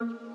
you.